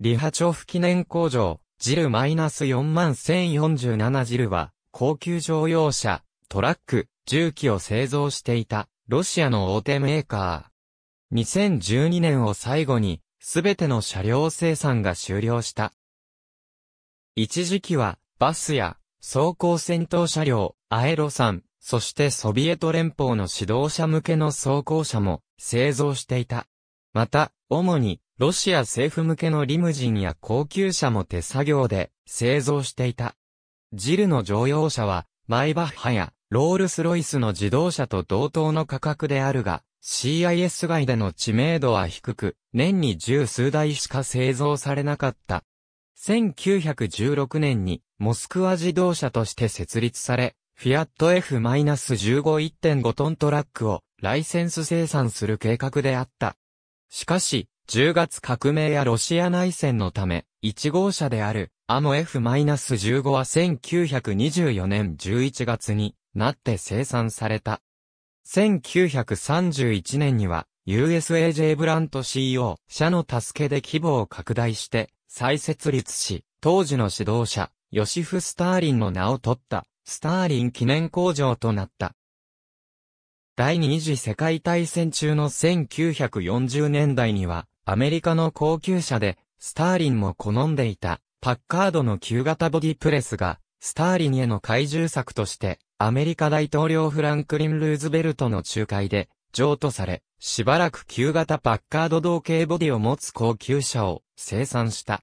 リハチョフ記念工場、ジル -41047 ジルは、高級乗用車、トラック、重機を製造していた、ロシアの大手メーカー。2012年を最後に、すべての車両生産が終了した。一時期は、バスや、走行戦闘車両、アエロサン、そしてソビエト連邦の指導者向けの装甲車も製造していた。また、主にロシア政府向けのリムジンや高級車も手作業で製造していた。ジルの乗用車は、マイバッハやロールスロイスの自動車と同等の価格であるが、CIS 外での知名度は低く、年に十数台しか製造されなかった。1916年にモスクワ自動車として設立され、フィアット F-15-1.5 トントラックをライセンス生産する計画であった。しかし、10月革命やロシア内戦のため、1号車である、アモ F-15 は1924年11月になって生産された。1931年には、USAJ ブラント CEO 社の助けで規模を拡大して再設立し、当時の指導者、ヨシフ・スターリンの名を取った、スターリン記念工場となった。第二次世界大戦中の1940年代には、アメリカの高級車で、スターリンも好んでいた、パッカードの旧型ボディプレスが、スターリンへの怪獣作として、アメリカ大統領フランクリン・ルーズベルトの仲介で、譲渡され、しばらく旧型パッカード同型ボディを持つ高級車を生産した。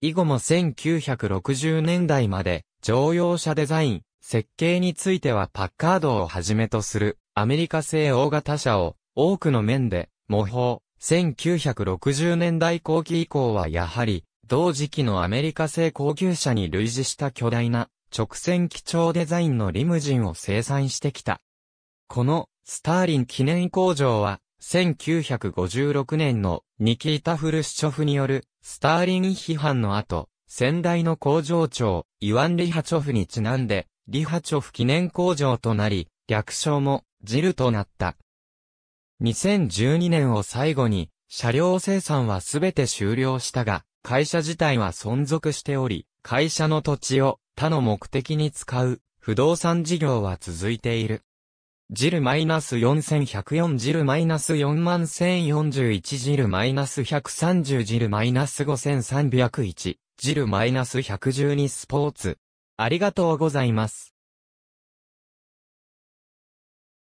以後も1960年代まで、乗用車デザイン、設計についてはパッカードをはじめとする、アメリカ製大型車を、多くの面で、模倣、1960年代後期以降はやはり、同時期のアメリカ製高級車に類似した巨大な直線基調デザインのリムジンを生産してきた。このスターリン記念工場は1956年のニキータ・フルシチョフによるスターリン批判の後、先代の工場長イワン・リハチョフにちなんでリハチョフ記念工場となり、略称もジルとなった。2012年を最後に、車両生産はすべて終了したが、会社自体は存続しており、会社の土地を他の目的に使う不動産事業は続いている。ジル -4104 ジル -41041 ジル -130 ジル -5301 ジル -112 スポーツ。ありがとうございます。